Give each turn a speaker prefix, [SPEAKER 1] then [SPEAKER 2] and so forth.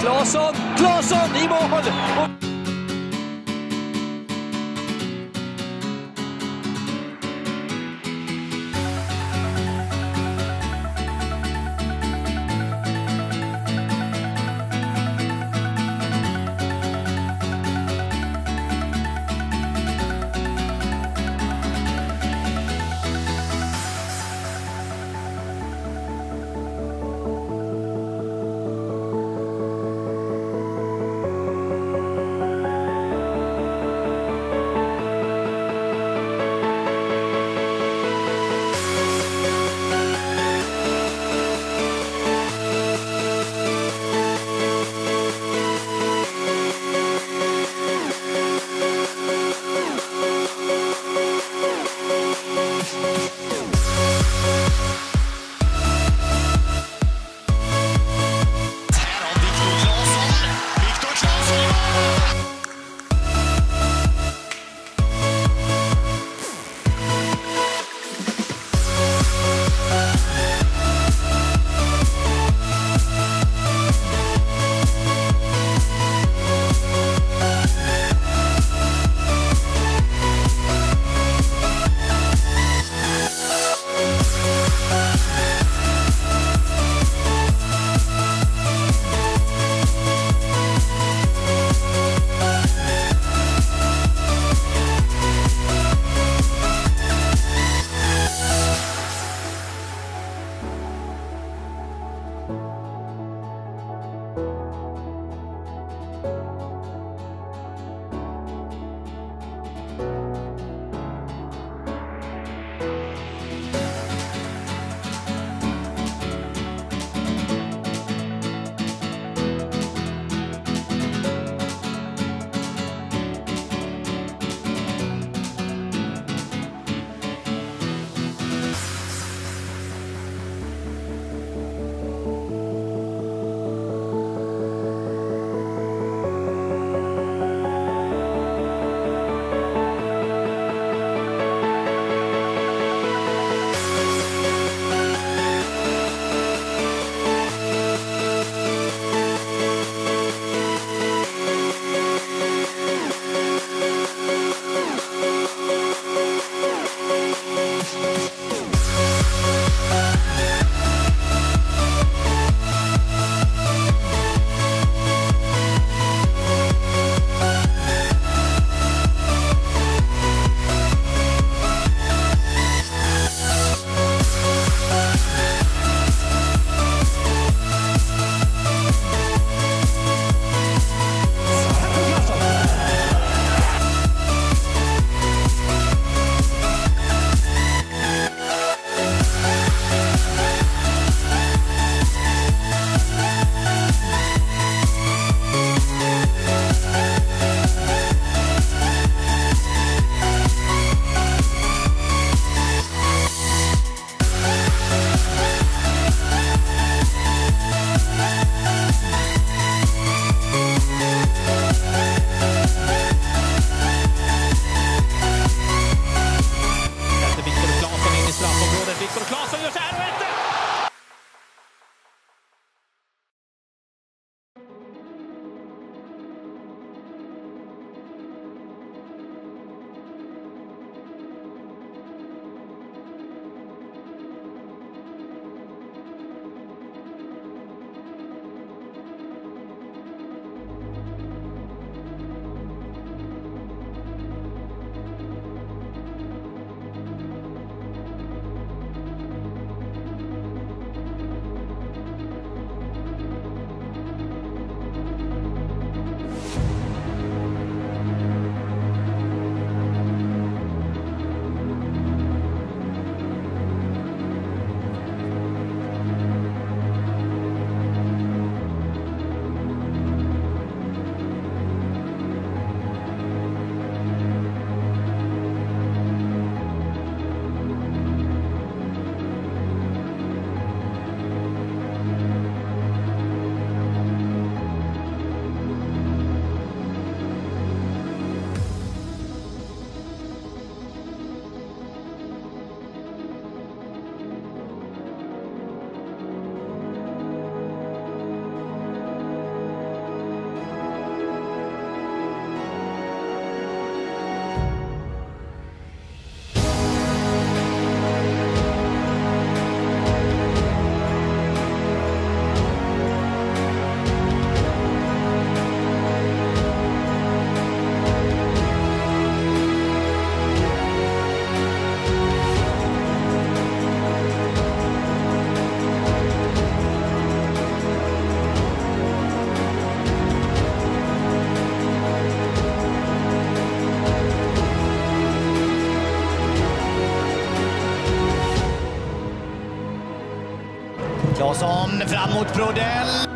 [SPEAKER 1] Claesson, Claesson i mål!
[SPEAKER 2] Claesson fram mot Brodell.